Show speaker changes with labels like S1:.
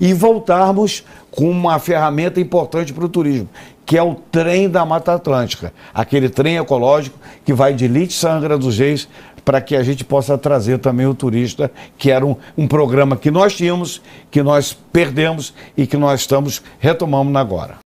S1: e voltarmos com uma ferramenta importante para o turismo, que é o trem da Mata Atlântica, aquele trem ecológico que vai de Lite Sangra dos Reis para que a gente possa trazer também o turista, que era um, um programa que nós tínhamos, que nós perdemos e que nós estamos retomando agora.